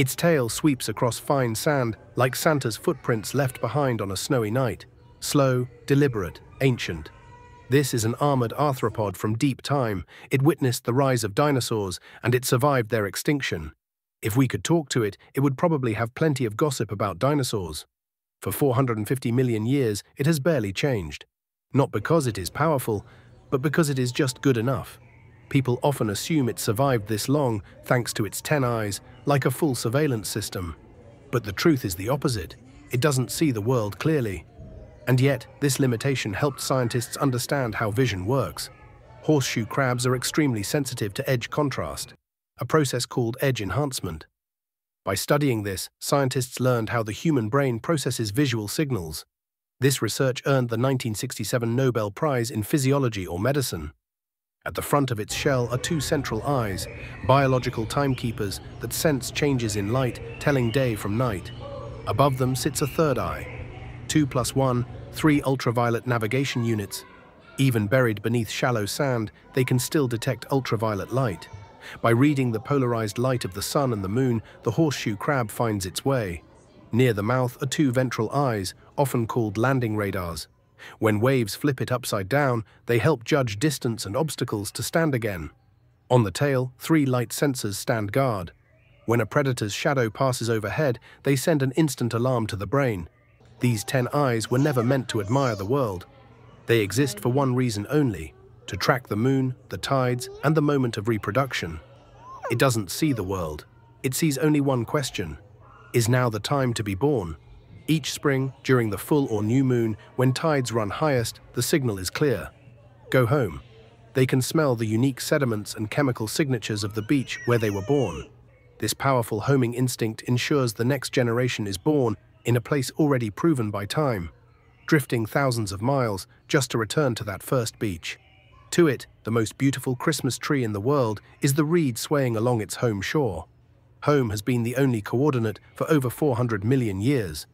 Its tail sweeps across fine sand like Santa's footprints left behind on a snowy night. Slow, deliberate, ancient. This is an armored arthropod from deep time. It witnessed the rise of dinosaurs and it survived their extinction. If we could talk to it, it would probably have plenty of gossip about dinosaurs. For 450 million years, it has barely changed. Not because it is powerful, but because it is just good enough. People often assume it survived this long thanks to its 10 eyes, like a full surveillance system. But the truth is the opposite. It doesn't see the world clearly. And yet, this limitation helped scientists understand how vision works. Horseshoe crabs are extremely sensitive to edge contrast, a process called edge enhancement. By studying this, scientists learned how the human brain processes visual signals. This research earned the 1967 Nobel Prize in Physiology or Medicine. At the front of its shell are two central eyes, biological timekeepers that sense changes in light, telling day from night. Above them sits a third eye. 2 plus 1, three ultraviolet navigation units. Even buried beneath shallow sand, they can still detect ultraviolet light. By reading the polarized light of the sun and the moon, the horseshoe crab finds its way. Near the mouth are two ventral eyes, often called landing radars. When waves flip it upside down, they help judge distance and obstacles to stand again. On the tail, three light sensors stand guard. When a predator's shadow passes overhead, they send an instant alarm to the brain. These ten eyes were never meant to admire the world. They exist for one reason only, to track the moon, the tides, and the moment of reproduction. It doesn't see the world. It sees only one question. Is now the time to be born? Each spring, during the full or new moon, when tides run highest, the signal is clear. Go home. They can smell the unique sediments and chemical signatures of the beach where they were born. This powerful homing instinct ensures the next generation is born in a place already proven by time, drifting thousands of miles just to return to that first beach. To it, the most beautiful Christmas tree in the world is the reed swaying along its home shore. Home has been the only coordinate for over 400 million years,